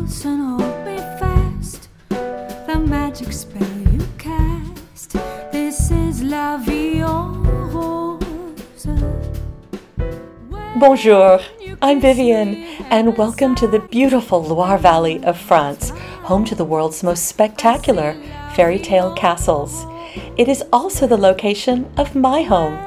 close and hold me fast. The magic spell you cast. This is La Vie. Bonjour, I'm Vivienne, and welcome to the beautiful Loire Valley of France, home to the world's most spectacular fairy tale castles. It is also the location of my home,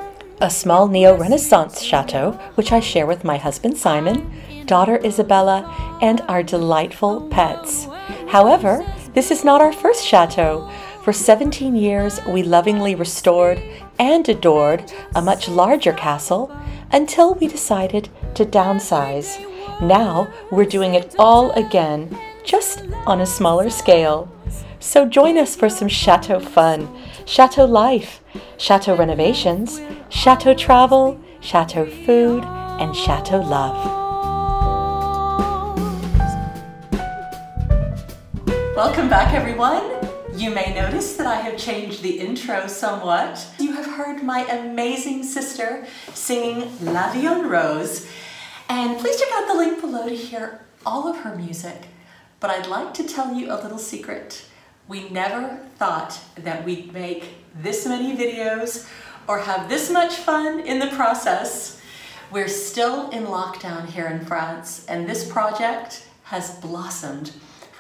a small neo Renaissance chateau, which I share with my husband Simon, daughter Isabella, and our delightful pets. However, this is not our first chateau. For 17 years, we lovingly restored and adored a much larger castle until we decided to downsize. Now we're doing it all again, just on a smaller scale. So join us for some chateau fun, chateau life, chateau renovations, chateau travel, chateau food, and chateau love. Welcome back, everyone. You may notice that I have changed the intro somewhat. You have heard my amazing sister singing La Vie en Rose, and please check out the link below to hear all of her music. But I'd like to tell you a little secret. We never thought that we'd make this many videos or have this much fun in the process. We're still in lockdown here in France, and this project has blossomed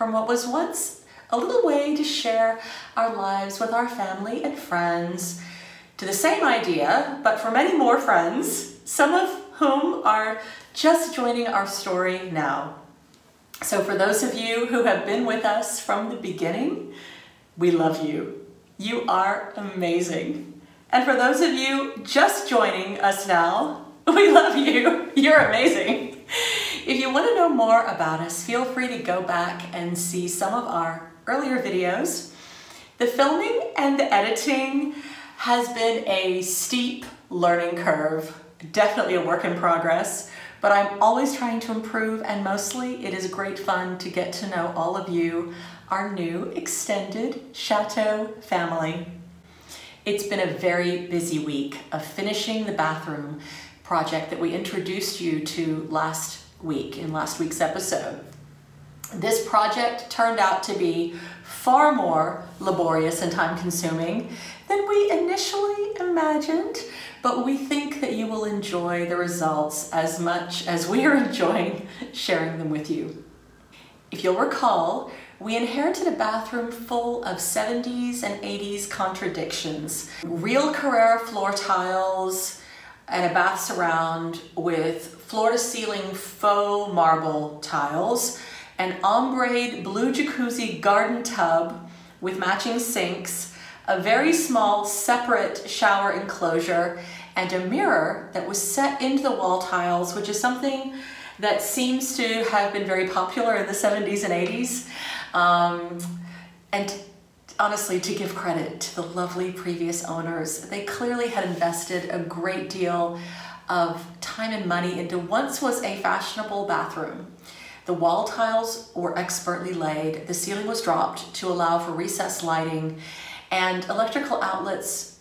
from what was once a little way to share our lives with our family and friends to the same idea, but for many more friends, some of whom are just joining our story now. So for those of you who have been with us from the beginning, we love you. You are amazing. And for those of you just joining us now, we love you. You're amazing. If you want to know more about us, feel free to go back and see some of our earlier videos. The filming and the editing has been a steep learning curve, definitely a work in progress, but I'm always trying to improve and mostly it is great fun to get to know all of you, our new extended Chateau family. It's been a very busy week of finishing the bathroom project that we introduced you to last week in last week's episode. This project turned out to be far more laborious and time consuming than we initially imagined, but we think that you will enjoy the results as much as we are enjoying sharing them with you. If you'll recall, we inherited a bathroom full of 70s and 80s contradictions. Real Carrara floor tiles and a bath surround with floor to ceiling faux marble tiles, an ombre blue jacuzzi garden tub with matching sinks, a very small separate shower enclosure, and a mirror that was set into the wall tiles, which is something that seems to have been very popular in the 70s and 80s. Um, and honestly, to give credit to the lovely previous owners, they clearly had invested a great deal of time and money into once was a fashionable bathroom. The wall tiles were expertly laid, the ceiling was dropped to allow for recessed lighting, and electrical outlets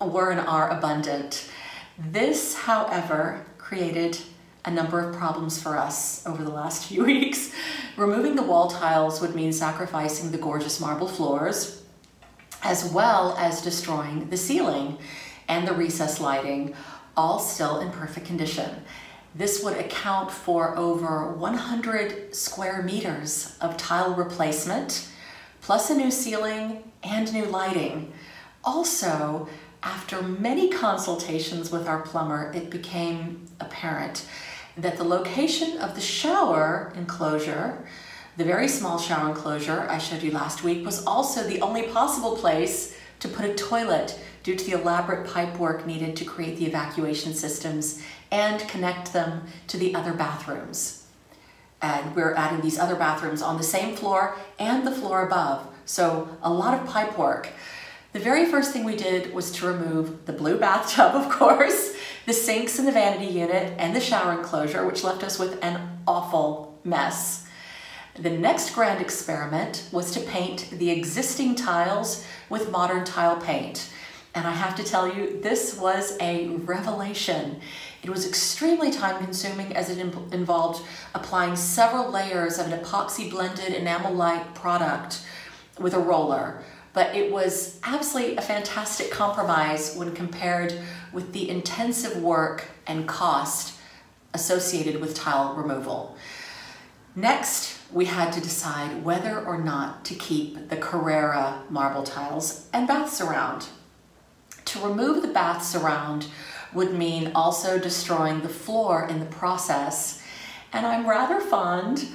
were and are abundant. This, however, created a number of problems for us over the last few weeks. Removing the wall tiles would mean sacrificing the gorgeous marble floors, as well as destroying the ceiling and the recessed lighting, all still in perfect condition. This would account for over 100 square meters of tile replacement, plus a new ceiling and new lighting. Also, after many consultations with our plumber, it became apparent that the location of the shower enclosure, the very small shower enclosure I showed you last week, was also the only possible place to put a toilet due to the elaborate pipe work needed to create the evacuation systems and connect them to the other bathrooms. And we're adding these other bathrooms on the same floor and the floor above. So a lot of pipe work. The very first thing we did was to remove the blue bathtub, of course, the sinks in the vanity unit, and the shower enclosure, which left us with an awful mess. The next grand experiment was to paint the existing tiles with modern tile paint. And I have to tell you, this was a revelation. It was extremely time consuming as it involved applying several layers of an epoxy blended enamel like product with a roller. But it was absolutely a fantastic compromise when compared with the intensive work and cost associated with tile removal. Next, we had to decide whether or not to keep the Carrara marble tiles and bath surround. To remove the bath surround would mean also destroying the floor in the process. And I'm rather fond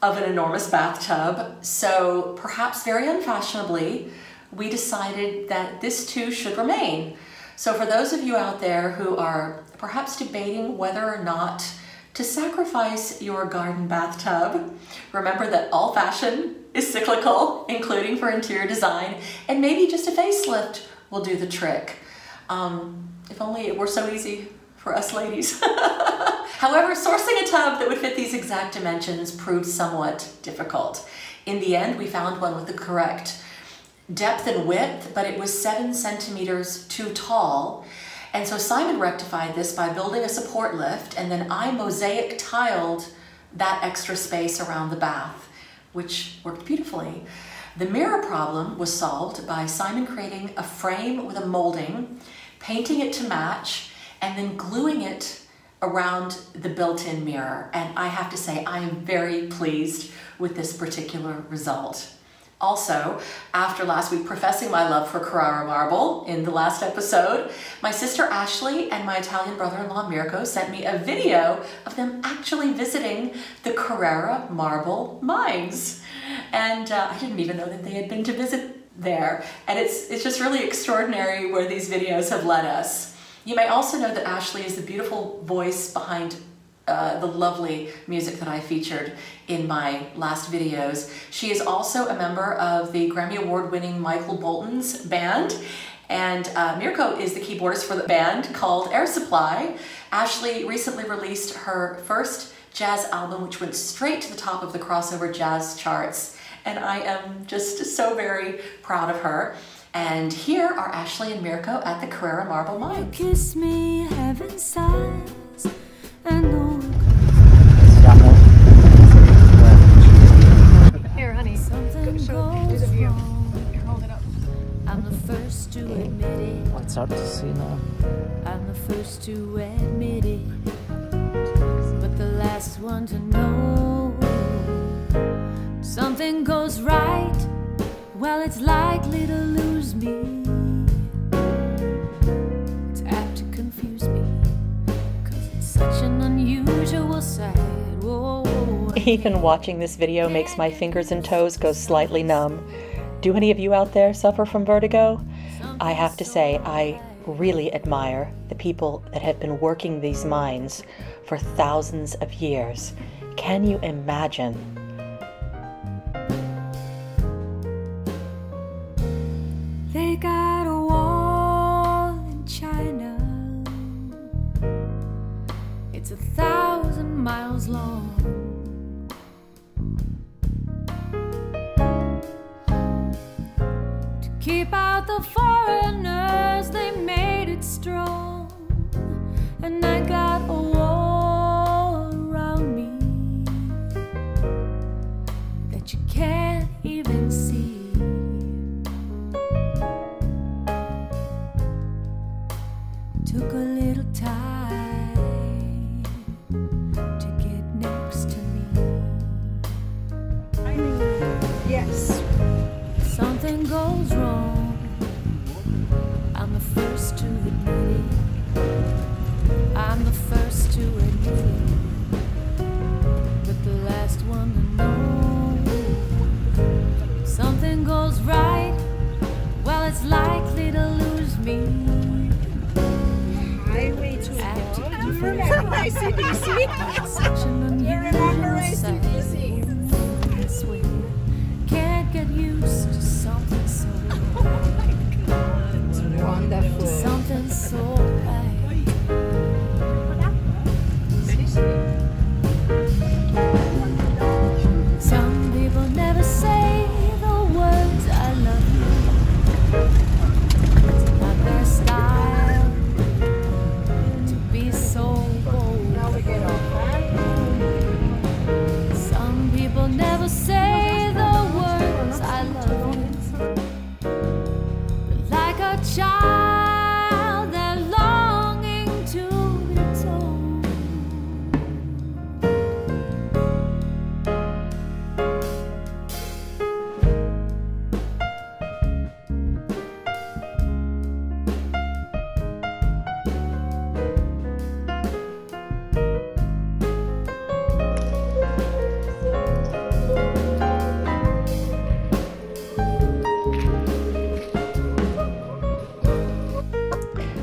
of an enormous bathtub, so perhaps very unfashionably, we decided that this too should remain. So for those of you out there who are perhaps debating whether or not to sacrifice your garden bathtub, remember that all fashion is cyclical, including for interior design, and maybe just a facelift will do the trick. Um, if only it were so easy for us ladies. However, sourcing a tub that would fit these exact dimensions proved somewhat difficult. In the end, we found one with the correct depth and width, but it was seven centimeters too tall. And so Simon rectified this by building a support lift, and then I mosaic tiled that extra space around the bath, which worked beautifully. The mirror problem was solved by Simon creating a frame with a molding, painting it to match, and then gluing it around the built-in mirror. And I have to say, I am very pleased with this particular result. Also, after last week professing my love for Carrara marble in the last episode, my sister Ashley and my Italian brother-in-law Mirko sent me a video of them actually visiting the Carrara marble mines. And uh, I didn't even know that they had been to visit there. And it's, it's just really extraordinary where these videos have led us. You may also know that Ashley is the beautiful voice behind uh, the lovely music that I featured in my last videos. She is also a member of the Grammy Award winning Michael Bolton's band and uh, Mirko is the keyboardist for the band called Air Supply. Ashley recently released her first jazz album which went straight to the top of the crossover jazz charts and I am just so very proud of her. And here are Ashley and Mirko at the Carrara Marble Mine. Kiss me, heaven sighs, and Here, honey. something Show, do goes the view. wrong. Here, hold it up. I'm the first to admit it. What's up to see now? I'm the first to admit it, but the last one to know. Something goes right, well, it's likely to lose me. It's apt to confuse me, cause it's such an unusual sight. Even watching this video makes my fingers and toes go slightly numb. Do any of you out there suffer from vertigo? I have to say, I really admire the people that have been working these mines for thousands of years. Can you imagine? Got a wall in China. It's a thousand miles long. To keep out the foreigners, they made it strong.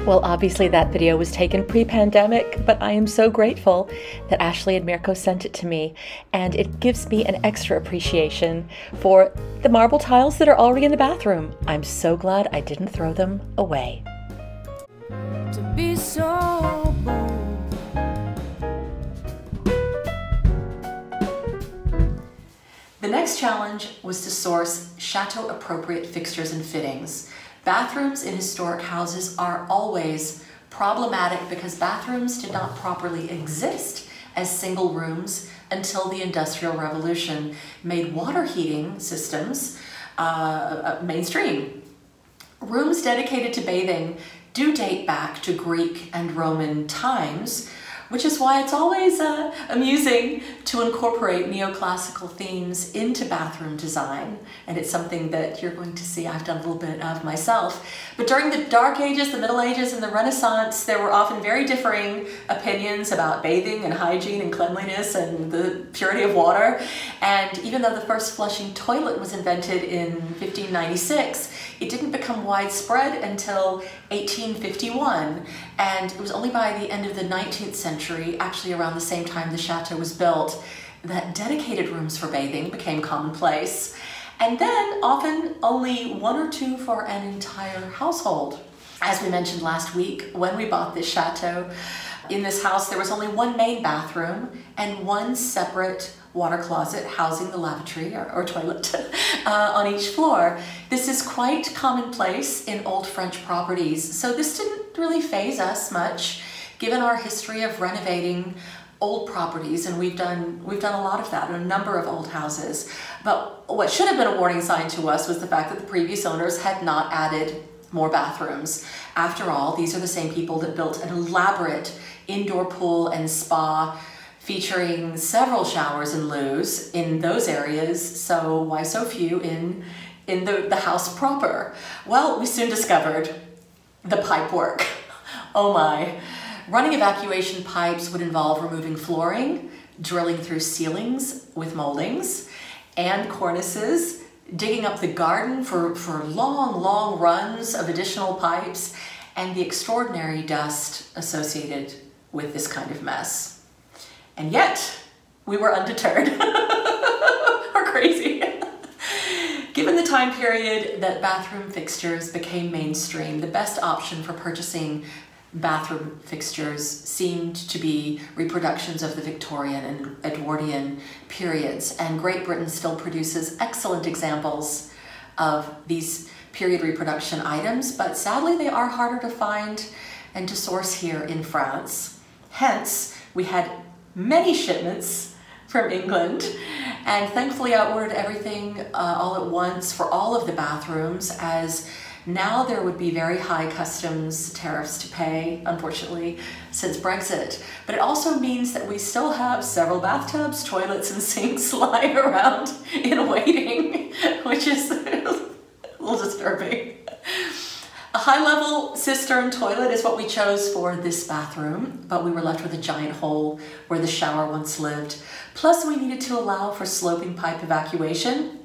Well, obviously, that video was taken pre pandemic, but I am so grateful that Ashley and Mirko sent it to me, and it gives me an extra appreciation for the marble tiles that are already in the bathroom. I'm so glad I didn't throw them away. to be so bold. The next challenge was to source chateau appropriate fixtures and fittings. Bathrooms in historic houses are always problematic because bathrooms did not properly exist as single rooms until the Industrial Revolution made water heating systems uh, uh, mainstream. Rooms dedicated to bathing do date back to Greek and Roman times, which is why it's always uh, amusing to incorporate neoclassical themes into bathroom design. And it's something that you're going to see I've done a little bit of myself. But during the Dark Ages, the Middle Ages, and the Renaissance, there were often very differing opinions about bathing and hygiene and cleanliness and the purity of water. And even though the first flushing toilet was invented in 1596, it didn't become widespread until 1851. And it was only by the end of the 19th century, actually around the same time the chateau was built, that dedicated rooms for bathing became commonplace. And then often only one or two for an entire household. As we mentioned last week, when we bought this chateau, in this house there was only one main bathroom and one separate water closet housing the lavatory or, or toilet uh, on each floor. This is quite commonplace in old French properties, so this didn't really faze us much given our history of renovating old properties and we've done we've done a lot of that in a number of old houses but what should have been a warning sign to us was the fact that the previous owners had not added more bathrooms after all these are the same people that built an elaborate indoor pool and spa featuring several showers and loos in those areas so why so few in in the, the house proper? Well we soon discovered the pipe work. Oh my. Running evacuation pipes would involve removing flooring, drilling through ceilings with moldings and cornices, digging up the garden for, for long, long runs of additional pipes, and the extraordinary dust associated with this kind of mess. And yet, we were undeterred or crazy. Given the time period that bathroom fixtures became mainstream, the best option for purchasing bathroom fixtures seemed to be reproductions of the Victorian and Edwardian periods, and Great Britain still produces excellent examples of these period reproduction items, but sadly they are harder to find and to source here in France. Hence, we had many shipments from England, and thankfully I ordered everything uh, all at once for all of the bathrooms as now there would be very high customs tariffs to pay, unfortunately, since Brexit. But it also means that we still have several bathtubs, toilets, and sinks lying around in waiting, which is a little disturbing. A high-level cistern toilet is what we chose for this bathroom, but we were left with a giant hole where the shower once lived. Plus, we needed to allow for sloping pipe evacuation.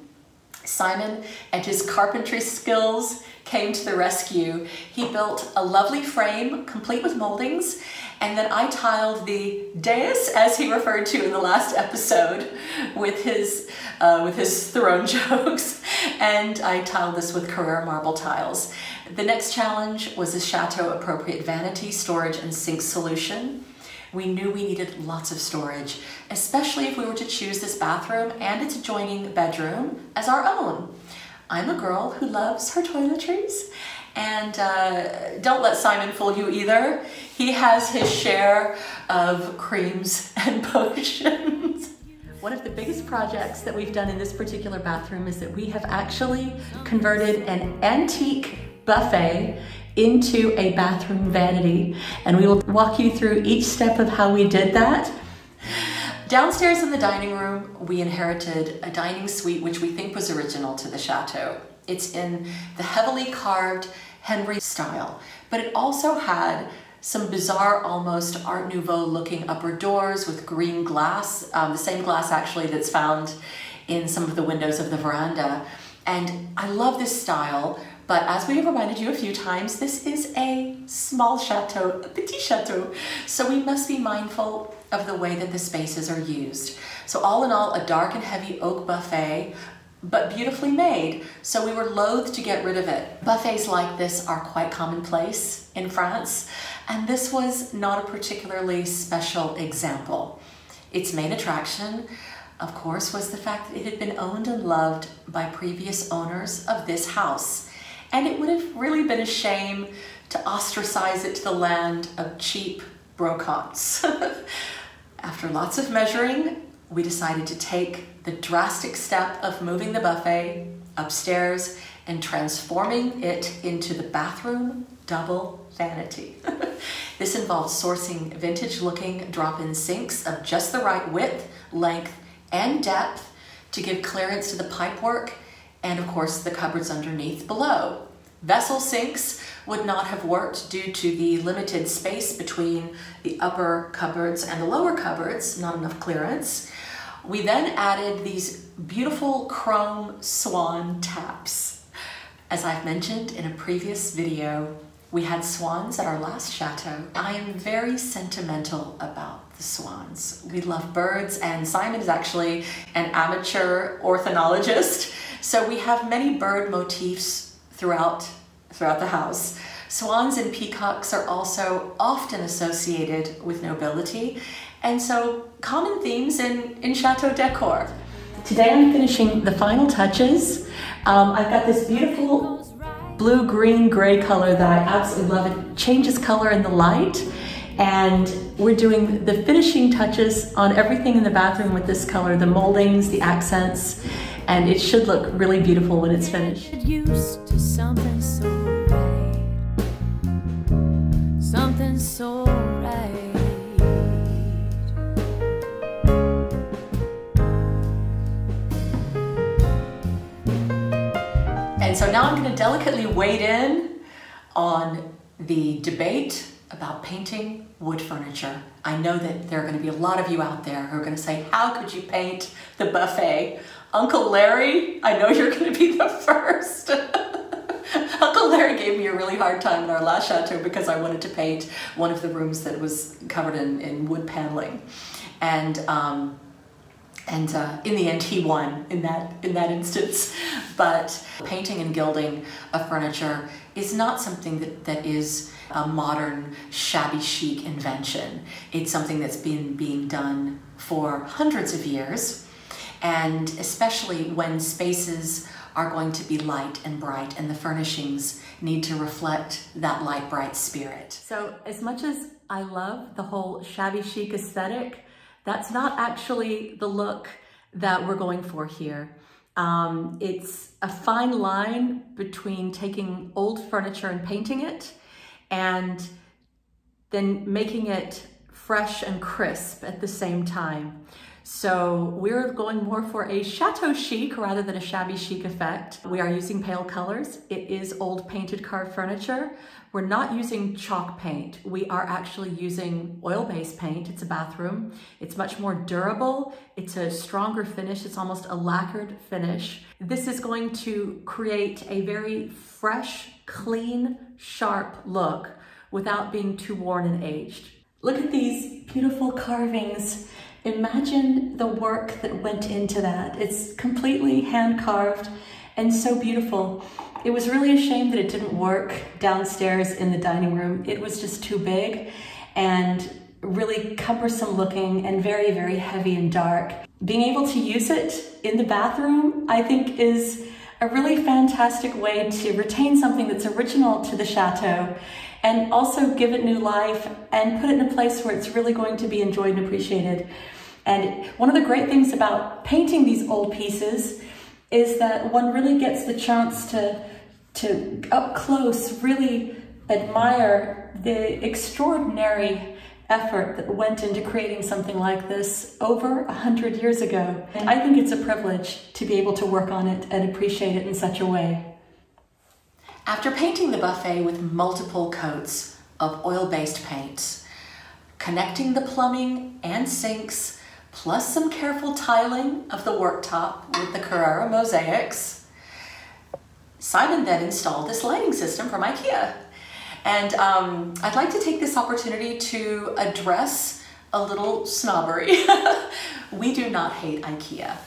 Simon and his carpentry skills came to the rescue. He built a lovely frame complete with moldings and then I tiled the dais, as he referred to in the last episode, with his uh, with his throne jokes, and I tiled this with Carrara marble tiles. The next challenge was a chateau appropriate vanity, storage, and sink solution. We knew we needed lots of storage, especially if we were to choose this bathroom and its adjoining bedroom as our own. I'm a girl who loves her toiletries. And uh, don't let Simon fool you either. He has his share of creams and potions. One of the biggest projects that we've done in this particular bathroom is that we have actually converted an antique buffet into a bathroom vanity. And we will walk you through each step of how we did that. Downstairs in the dining room, we inherited a dining suite which we think was original to the chateau. It's in the heavily carved Henry style, but it also had some bizarre, almost Art Nouveau looking upper doors with green glass, um, the same glass actually that's found in some of the windows of the veranda. And I love this style But as we have reminded you a few times, this is a small chateau, a petit chateau. So we must be mindful of the way that the spaces are used. So all in all, a dark and heavy oak buffet, but beautifully made. So we were loath to get rid of it. Buffets like this are quite commonplace in France, and this was not a particularly special example. Its main attraction, of course, was the fact that it had been owned and loved by previous owners of this house. And it would have really been a shame to ostracize it to the land of cheap brocantes. After lots of measuring, we decided to take the drastic step of moving the buffet upstairs and transforming it into the bathroom double vanity. this involves sourcing vintage looking drop-in sinks of just the right width, length, and depth to give clearance to the pipework and of course the cupboards underneath below. Vessel sinks would not have worked due to the limited space between the upper cupboards and the lower cupboards, not enough clearance. We then added these beautiful chrome swan taps. As I've mentioned in a previous video, we had swans at our last chateau. I am very sentimental about the swans. We love birds and Simon is actually an amateur ornithologist. So we have many bird motifs throughout, throughout the house. Swans and peacocks are also often associated with nobility and so common themes in, in chateau decor. Today I'm finishing the final touches. Um, I've got this beautiful blue, green, gray color that I absolutely love. It changes color in the light. And we're doing the finishing touches on everything in the bathroom with this color, the moldings, the accents, and it should look really beautiful when it's finished. Used to something so right, something so right. And so now I'm going to delicately wade in on the debate about painting wood furniture. I know that there are going to be a lot of you out there who are going to say, how could you paint the buffet? Uncle Larry, I know you're going to be the first. Uncle Larry gave me a really hard time in our last chateau because I wanted to paint one of the rooms that was covered in, in wood paneling. And um, and uh, in the end he won in that in that instance but painting and gilding of furniture is not something that, that is a modern shabby chic invention it's something that's been being done for hundreds of years and especially when spaces are going to be light and bright and the furnishings need to reflect that light bright spirit so as much as i love the whole shabby chic aesthetic that's not actually the look that we're going for here. Um, it's a fine line between taking old furniture and painting it and then making it fresh and crisp at the same time. So we're going more for a chateau chic rather than a shabby chic effect. We are using pale colors. It is old painted carved furniture. We're not using chalk paint. We are actually using oil-based paint. It's a bathroom. It's much more durable. It's a stronger finish. It's almost a lacquered finish. This is going to create a very fresh, clean, sharp look without being too worn and aged. Look at these beautiful carvings. Imagine the work that went into that. It's completely hand carved and so beautiful. It was really a shame that it didn't work downstairs in the dining room. It was just too big and really cumbersome looking and very, very heavy and dark. Being able to use it in the bathroom, I think is a really fantastic way to retain something that's original to the chateau and also give it new life and put it in a place where it's really going to be enjoyed and appreciated. And one of the great things about painting these old pieces is that one really gets the chance to, to up close really admire the extraordinary effort that went into creating something like this over a hundred years ago. And I think it's a privilege to be able to work on it and appreciate it in such a way. After painting the buffet with multiple coats of oil-based paints, connecting the plumbing and sinks, plus some careful tiling of the worktop with the Carrara mosaics, Simon then installed this lighting system from IKEA. And um, I'd like to take this opportunity to address a little snobbery. we do not hate IKEA.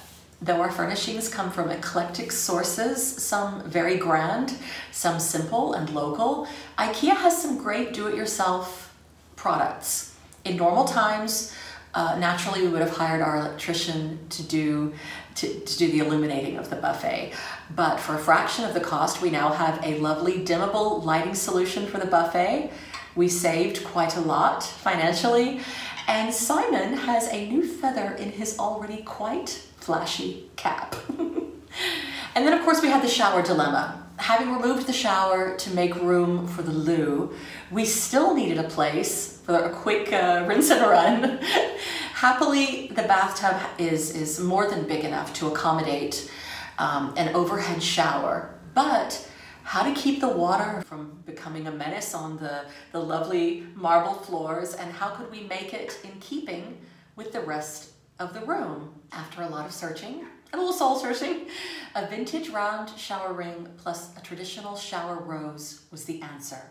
Though our furnishings come from eclectic sources, some very grand, some simple and local, IKEA has some great do-it-yourself products. In normal times, uh, naturally we would have hired our electrician to do to, to do the illuminating of the buffet. But for a fraction of the cost, we now have a lovely dimmable lighting solution for the buffet. We saved quite a lot financially. And Simon has a new feather in his already quite flashy cap. and then of course we had the shower dilemma. Having removed the shower to make room for the loo, we still needed a place for a quick uh, rinse and run. Happily, the bathtub is, is more than big enough to accommodate um, an overhead shower, but how to keep the water from becoming a menace on the, the lovely marble floors and how could we make it in keeping with the rest of the room. After a lot of searching, and a little soul searching, a vintage round shower ring plus a traditional shower rose was the answer.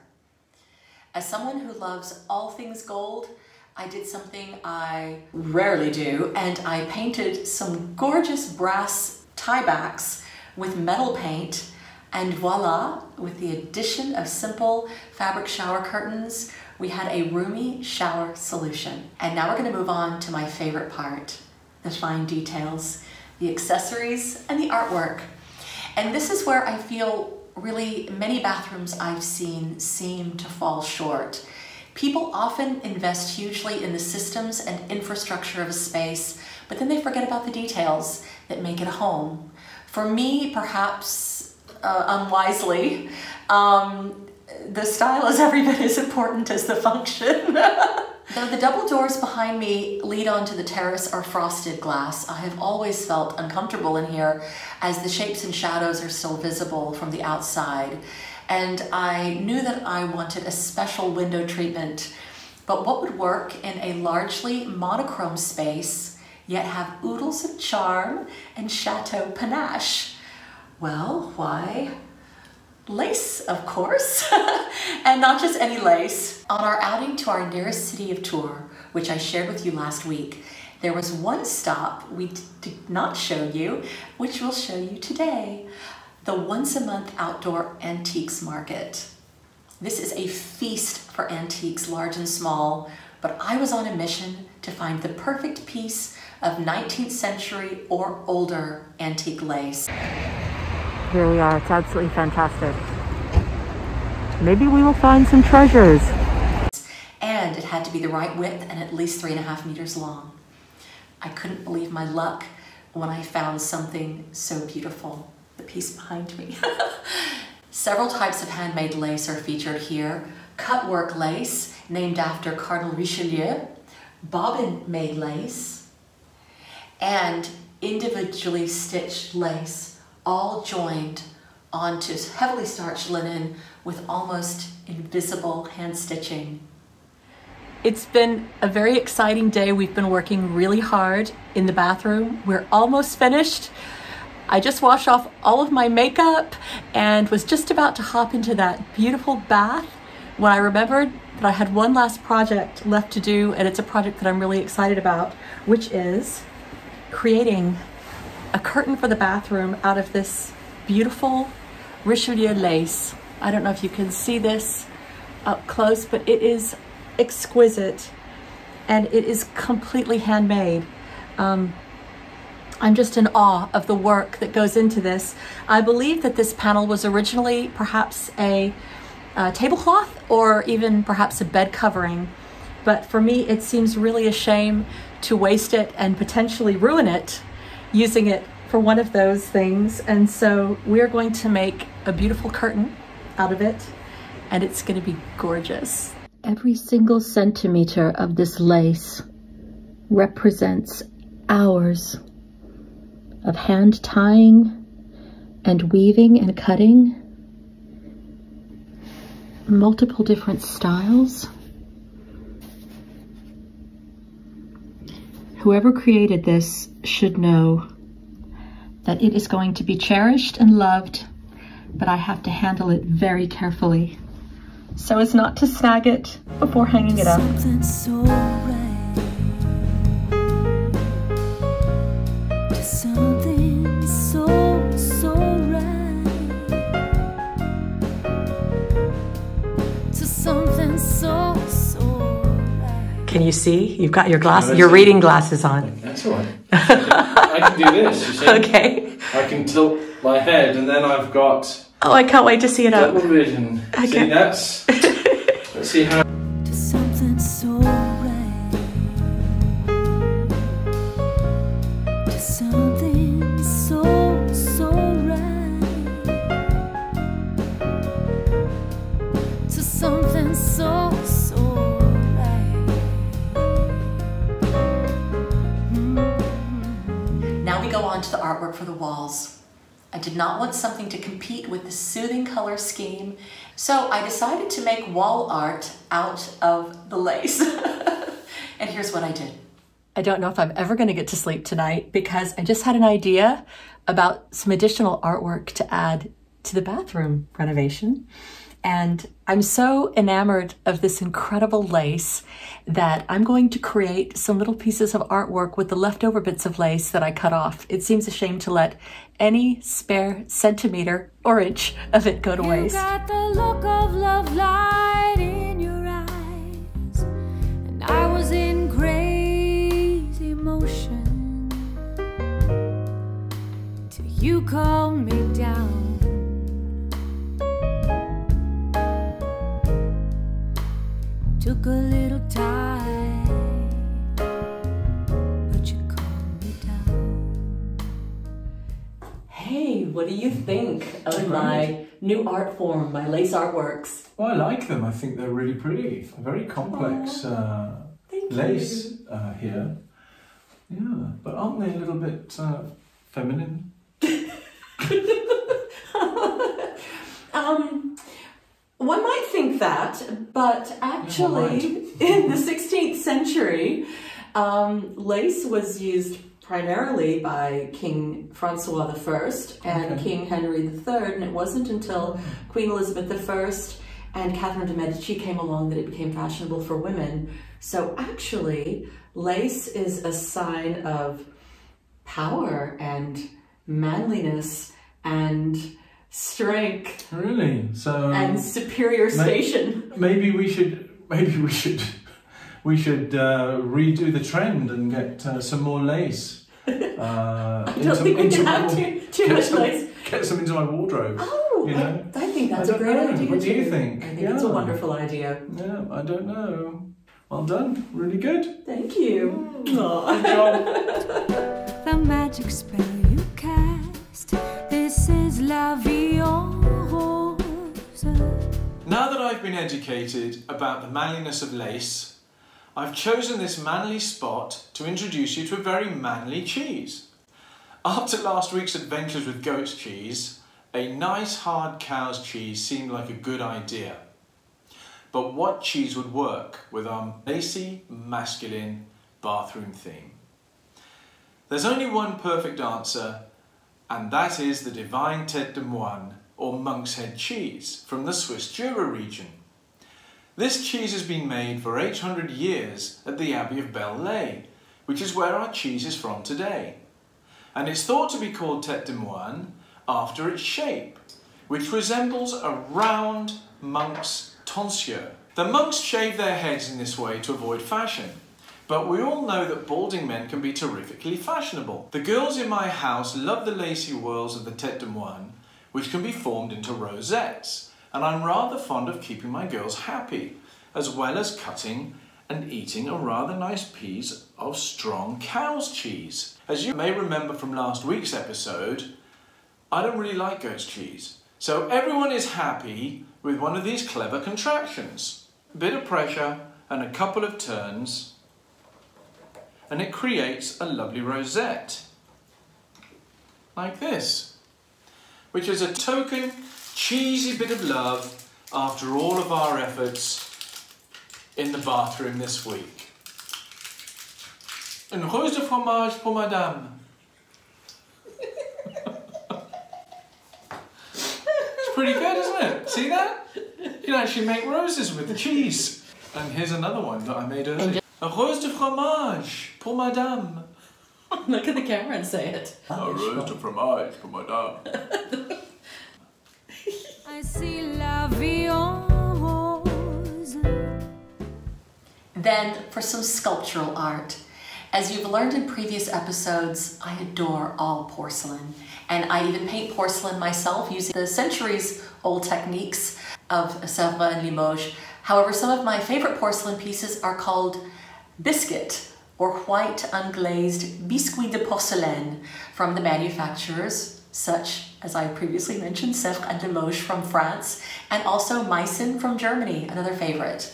As someone who loves all things gold, I did something I rarely do, and I painted some gorgeous brass tiebacks with metal paint, and voila, with the addition of simple fabric shower curtains, we had a roomy shower solution. And now we're gonna move on to my favorite part, the fine details, the accessories, and the artwork. And this is where I feel really many bathrooms I've seen seem to fall short. People often invest hugely in the systems and infrastructure of a space, but then they forget about the details that make it a home. For me, perhaps uh, unwisely, um, the style is every bit as important as the function. Though the double doors behind me lead onto the terrace are frosted glass, I have always felt uncomfortable in here as the shapes and shadows are still visible from the outside and I knew that I wanted a special window treatment. But what would work in a largely monochrome space, yet have oodles of charm and chateau panache? Well, why? Lace, of course, and not just any lace. On our outing to our nearest city of Tours, which I shared with you last week, there was one stop we did not show you, which we'll show you today the once a month outdoor antiques market. This is a feast for antiques, large and small, but I was on a mission to find the perfect piece of 19th century or older antique lace. Here we are, it's absolutely fantastic. Maybe we will find some treasures. And it had to be the right width and at least three and a half meters long. I couldn't believe my luck when I found something so beautiful the piece behind me. Several types of handmade lace are featured here. Cutwork lace, named after Cardinal Richelieu, bobbin-made lace, and individually stitched lace, all joined onto heavily starched linen with almost invisible hand stitching. It's been a very exciting day. We've been working really hard in the bathroom. We're almost finished. I just washed off all of my makeup and was just about to hop into that beautiful bath when I remembered that I had one last project left to do and it's a project that I'm really excited about, which is creating a curtain for the bathroom out of this beautiful Richelieu lace. I don't know if you can see this up close, but it is exquisite and it is completely handmade. Um, I'm just in awe of the work that goes into this. I believe that this panel was originally perhaps a, a tablecloth or even perhaps a bed covering. But for me, it seems really a shame to waste it and potentially ruin it using it for one of those things. And so we're going to make a beautiful curtain out of it and it's going to be gorgeous. Every single centimeter of this lace represents hours of hand tying and weaving and cutting, multiple different styles. Whoever created this should know that it is going to be cherished and loved but I have to handle it very carefully so as not to snag it before hanging it up. Can you see? You've got your glasses, your reading glasses on. That's all right. I can do this, you see. Okay. I can tilt my head and then I've got Oh, I can't wait to see it double up. vision. Okay. See, that's... Let's see how... for the walls. I did not want something to compete with the soothing color scheme, so I decided to make wall art out of the lace. and here's what I did. I don't know if I'm ever going to get to sleep tonight because I just had an idea about some additional artwork to add to the bathroom renovation. And I'm so enamored of this incredible lace that I'm going to create some little pieces of artwork with the leftover bits of lace that I cut off. It seems a shame to let any spare centimeter or inch of it go to You waste. got the look of Took a little time, but you calmed me down. Hey, what do you think of Hey, my new art form, my lace artworks? Well, I like them. I think they're really pretty. Very complex uh, lace uh, here. Yeah, but aren't they a little bit uh, feminine? Um, one might think that, but actually, in the 16th century, um, lace was used primarily by King Francois I and Okay. King Henry III, and it wasn't until Queen Elizabeth I and Catherine de' Medici came along that it became fashionable for women. So actually, lace is a sign of power and manliness and strength Really? So and superior station. maybe we should maybe we should we should uh, redo the trend and get uh, some more lace. Uh, I don't think we can have too, too much some, lace. Get some into my wardrobe. Oh, you I, know? I think that's I a great know. idea. What do you think? I think it's a wonderful idea. Yeah, I don't know. Well done. Really good. Thank you. Aw. Good job. the magic spell you cast. This is La Vie en Rose. Now that I've been educated about the manliness of lace, I've chosen this manly spot to introduce you to a very manly cheese. After last week's adventures with goat's cheese, a nice hard cow's cheese seemed like a good idea. But what cheese would work with our lacy, masculine bathroom theme? There's only one perfect answer, and that is the divine tête de moine, or monk's head cheese, from the Swiss Jura region. This cheese has been made for 800 years at the Abbey of Bellelay, which is where our cheese is from today. And it's thought to be called tête de moine after its shape, which resembles a round monk's tonsure. The monks shave their heads in this way to avoid fashion, but we all know that balding men can be terrifically fashionable. The girls in my house love the lacy whirls of the tête de moine, which can be formed into rosettes, and I'm rather fond of keeping my girls happy, as well as cutting and eating a rather nice piece of strong cow's cheese. As you may remember from last week's episode, I don't really like goat's cheese. So everyone is happy with one of these clever contractions. A bit of pressure and a couple of turns and it creates a lovely rosette. Like this. Which is a token, cheesy bit of love after all of our efforts in the bathroom this week. Une rose de fromage pour madame. Je pretty good, isn't it? See that? You can actually make roses with the cheese. And here's another one that I made earlier. Oh, a rose de fromage pour madame. Look at the camera and say it. A rose de fromage pour madame. I see la vie. Then for some sculptural art. As you've learned in previous episodes, I adore all porcelain. And I even paint porcelain myself using the centuries old techniques of Sèvres and Limoges. However, some of my favorite porcelain pieces are called biscuit or white unglazed biscuit de porcelaine from the manufacturers such as I previously mentioned, Sèvres and Limoges from France, and also Meissen from Germany, another favorite.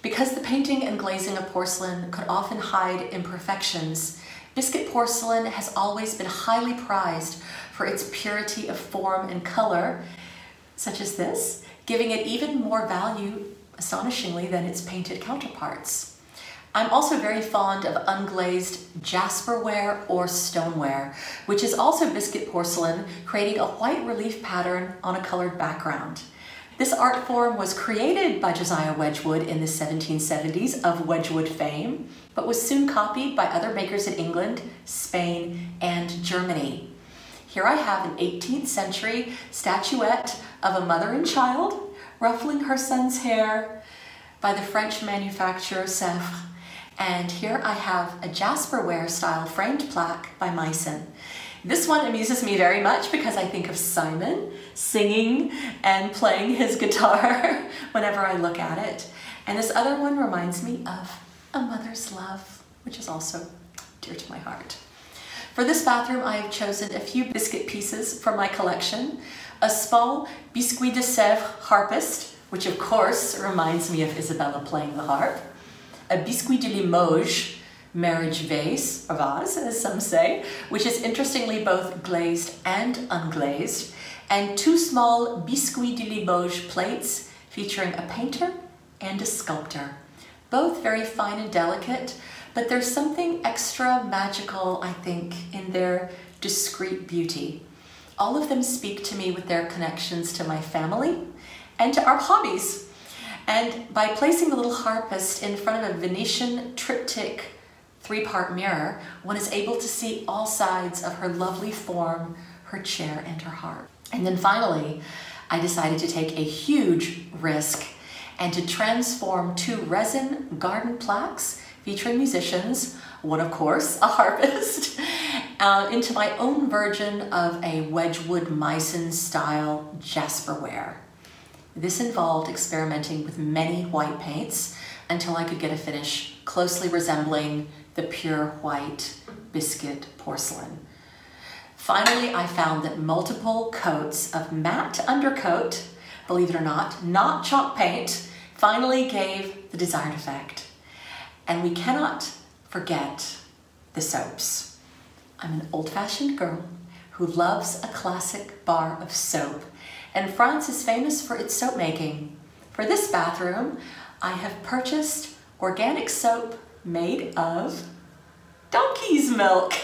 Because the painting and glazing of porcelain could often hide imperfections, biscuit porcelain has always been highly prized for its purity of form and color, such as this, giving it even more value, astonishingly, than its painted counterparts. I'm also very fond of unglazed jasperware or stoneware, which is also biscuit porcelain, creating a white relief pattern on a colored background. This art form was created by Josiah Wedgwood in the 1770s of Wedgwood fame, but was soon copied by other makers in England, Spain, and Germany. Here I have an 18th century statuette of a mother and child ruffling her son's hair by the French manufacturer Sèvres. And here I have a Jasperware style framed plaque by Meissen. This one amuses me very much because I think of Simon singing and playing his guitar whenever I look at it. And this other one reminds me of a mother's love, which is also dear to my heart. For this bathroom, I have chosen a few biscuit pieces from my collection. A small Biscuit de Sèvres harpist, which of course reminds me of Isabella playing the harp a Biscuit de Limoges marriage vase, or vase as some say, which is interestingly both glazed and unglazed, and two small Biscuit de Limoges plates featuring a painter and a sculptor. Both very fine and delicate, but there's something extra magical, I think, in their discreet beauty. All of them speak to me with their connections to my family and to our hobbies. And by placing the little harpist in front of a Venetian triptych three-part mirror, one is able to see all sides of her lovely form, her chair, and her harp. And then finally, I decided to take a huge risk and to transform two resin garden plaques featuring musicians, one of course, a harpist, uh, into my own version of a Wedgwood Meissen style jasperware. This involved experimenting with many white paints until I could get a finish closely resembling the pure white biscuit porcelain. Finally, I found that multiple coats of matte undercoat, believe it or not, not chalk paint, finally gave the desired effect. And we cannot forget the soaps. I'm an old-fashioned girl who loves a classic bar of soap and France is famous for its soap making. For this bathroom, I have purchased organic soap made of donkey's milk.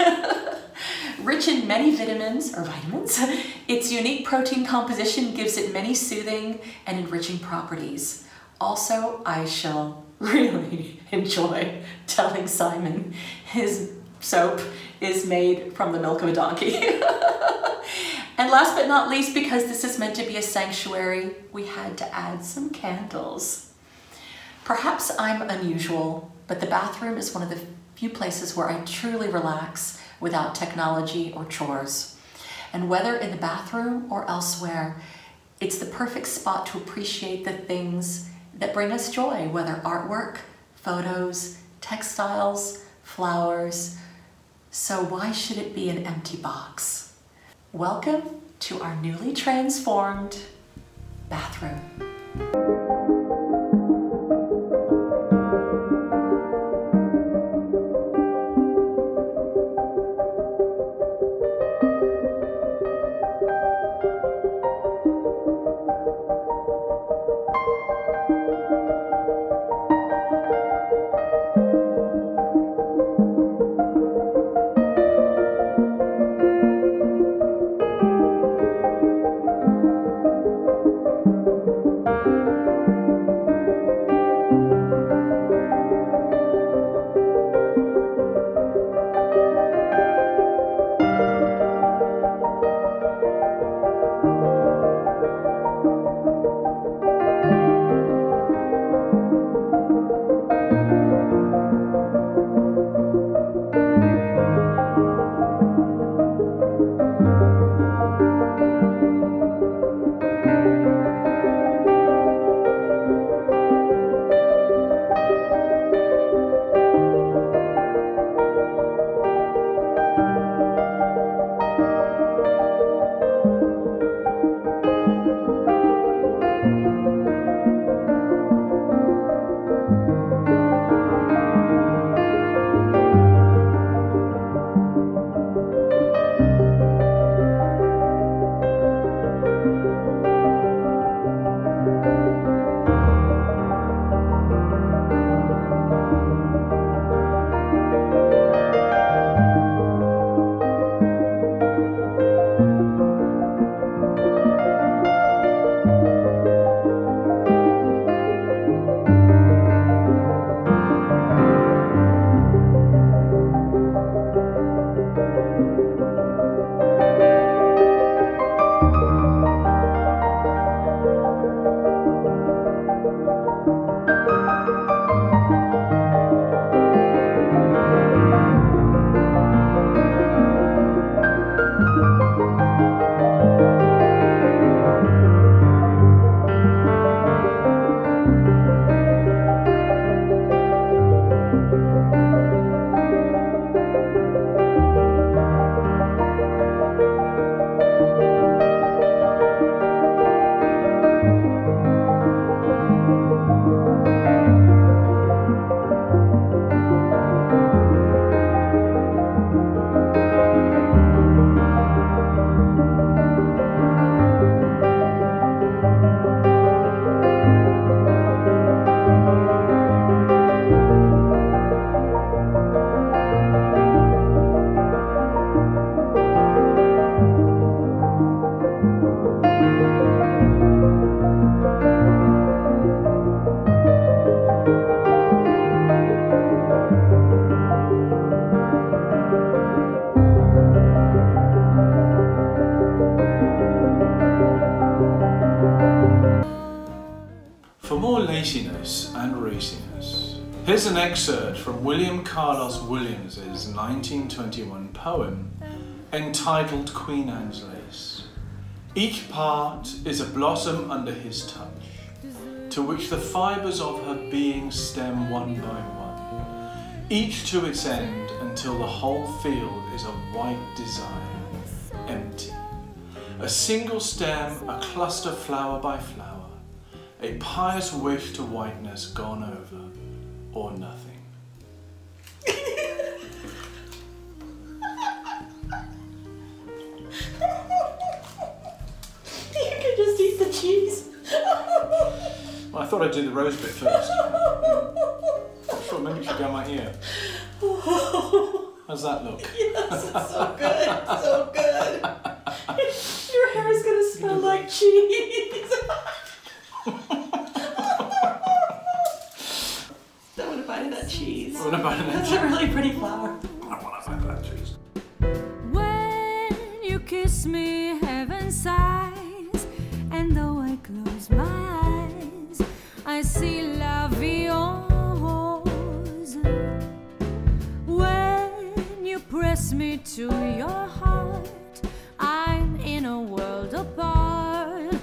Rich in many vitamins, or vitamins, its unique protein composition gives it many soothing and enriching properties. Also, I shall really enjoy telling Simon his soap is made from the milk of a donkey. And last but not least, because this is meant to be a sanctuary, we had to add some candles. Perhaps I'm unusual, but the bathroom is one of the few places where I truly relax without technology or chores. And whether in the bathroom or elsewhere, it's the perfect spot to appreciate the things that bring us joy, whether artwork, photos, textiles, flowers. So why should it be an empty box? Welcome to our newly transformed bathroom. Poem entitled Queen Anne's Lace. Each part is a blossom under his touch, to which the fibres of her being stem one by one, each to its end until the whole field is a white desire, empty. A single stem, a cluster flower by flower, a pious wish to whiteness gone over, or nothing. Thought I'd do the rose bit first. I Sure, maybe it should go in my ear. How's that look? Yes, it's so good, so good. Your hair is gonna smell like cheese. I want to bite of that cheese. What about an That's a really pretty flower. I want to find that cheese. When you kiss me, heaven sighs, and though I close my eyes, I see vie. When you press me to your heart, I'm in a world apart.